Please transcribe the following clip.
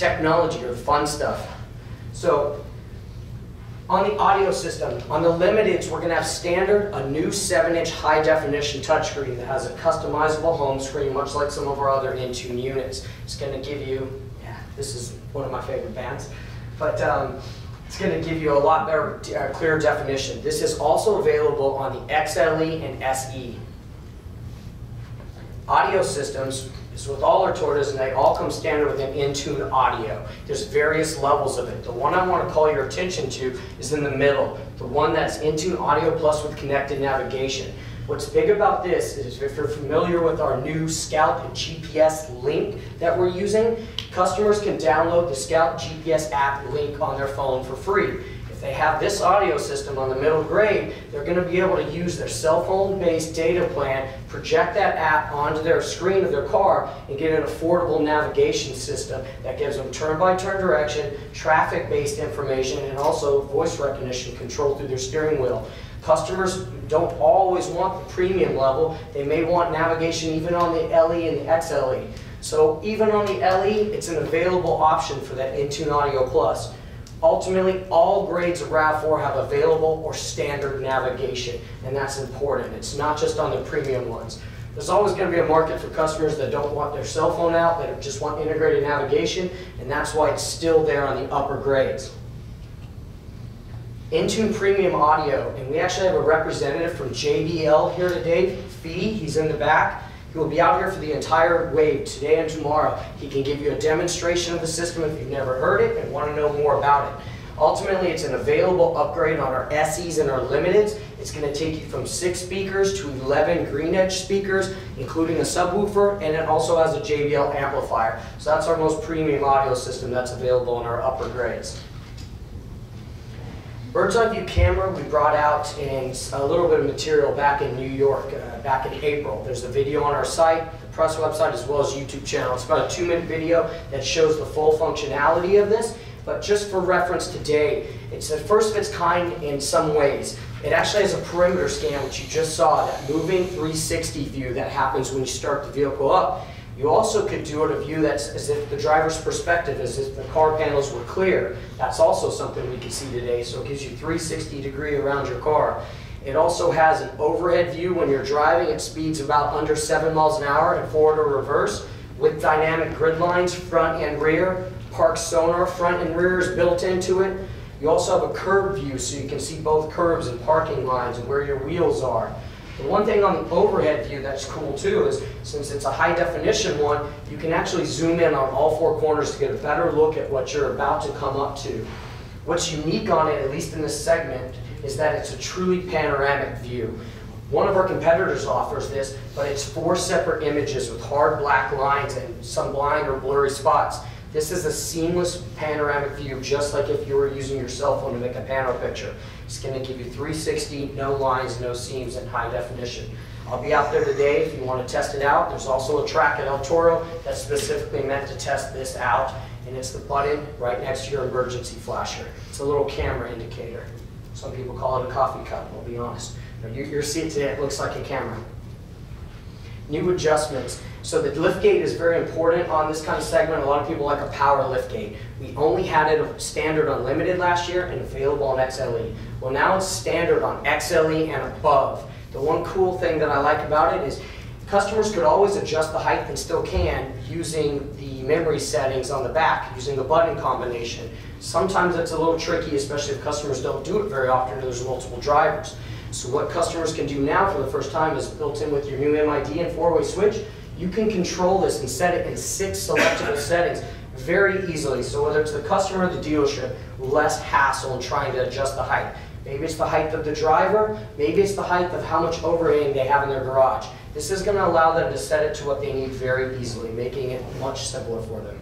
technology or fun stuff. So on the audio system, on the limiteds, we're going to have standard, a new 7-inch high-definition touchscreen that has a customizable home screen, much like some of our other Entune units. It's going to give you, yeah, this is one of my favorite bands, but um, it's going to give you a lot better, uh, clearer definition. This is also available on the XLE and SE. Audio systems, so with all our Toyotas, and they all come standard with an Entune audio. There's various levels of it. The one I want to call your attention to is in the middle, the one that's Entune Audio Plus with connected navigation. What's big about this is if you're familiar with our new Scout GPS link that we're using, customers can download the Scout GPS app link on their phone for free if they have this audio system on the middle grade, they're going to be able to use their cell phone-based data plan, project that app onto their screen of their car, and get an affordable navigation system that gives them turn-by-turn -turn direction, traffic-based information, and also voice recognition control through their steering wheel. Customers don't always want the premium level. They may want navigation even on the LE and the XLE. So even on the LE, it's an available option for that Entune Audio Plus. Ultimately, all grades of RAV4 have available or standard navigation, and that's important. It's not just on the premium ones. There's always going to be a market for customers that don't want their cell phone out, that just want integrated navigation, and that's why it's still there on the upper grades. Entune Premium Audio, and we actually have a representative from JBL here today, Fee, he's in the back. He will be out here for the entire wave today and tomorrow. He can give you a demonstration of the system if you've never heard it and want to know more about it. Ultimately, it's an available upgrade on our SEs and our Limiteds. It's going to take you from 6 speakers to 11 GreenEdge speakers, including a subwoofer, and it also has a JBL amplifier. So that's our most premium audio system that's available in our upper grades. Bird's Eye View camera we brought out in a little bit of material back in New York, uh, back in April. There's a video on our site, the press website, as well as YouTube channel. It's about a two minute video that shows the full functionality of this. But just for reference today, it's the first of its kind in some ways. It actually has a perimeter scan, which you just saw, that moving 360 view that happens when you start the vehicle up. You also could do it a view that's as if the driver's perspective, as if the car panels were clear. That's also something we can see today, so it gives you 360 degree around your car. It also has an overhead view when you're driving at speeds about under 7 miles an hour and forward or reverse with dynamic grid lines front and rear. Park sonar front and rear is built into it. You also have a curb view so you can see both curbs and parking lines and where your wheels are. One thing on the overhead view that's cool too is since it's a high definition one, you can actually zoom in on all four corners to get a better look at what you're about to come up to. What's unique on it, at least in this segment, is that it's a truly panoramic view. One of our competitors offers this, but it's four separate images with hard black lines and some blind or blurry spots. This is a seamless panoramic view, just like if you were using your cell phone to make a pano picture. It's going to give you 360, no lines, no seams, and high definition. I'll be out there today if you want to test it out. There's also a track at El Toro that's specifically meant to test this out, and it's the button right next to your emergency flasher. It's a little camera indicator. Some people call it a coffee cup, I'll be honest. You, your seat today, it looks like a camera. New adjustments. So the lift gate is very important on this kind of segment. A lot of people like a power lift gate. We only had it standard unlimited last year and available on XLE. Well now it's standard on XLE and above. The one cool thing that I like about it is customers could always adjust the height and still can using the memory settings on the back, using the button combination. Sometimes it's a little tricky, especially if customers don't do it very often or there's multiple drivers. So what customers can do now for the first time is built in with your new MID and four-way switch, you can control this and set it in six selectable settings very easily. So whether it's the customer or the dealership, less hassle in trying to adjust the height. Maybe it's the height of the driver, maybe it's the height of how much overhang they have in their garage. This is going to allow them to set it to what they need very easily, making it much simpler for them.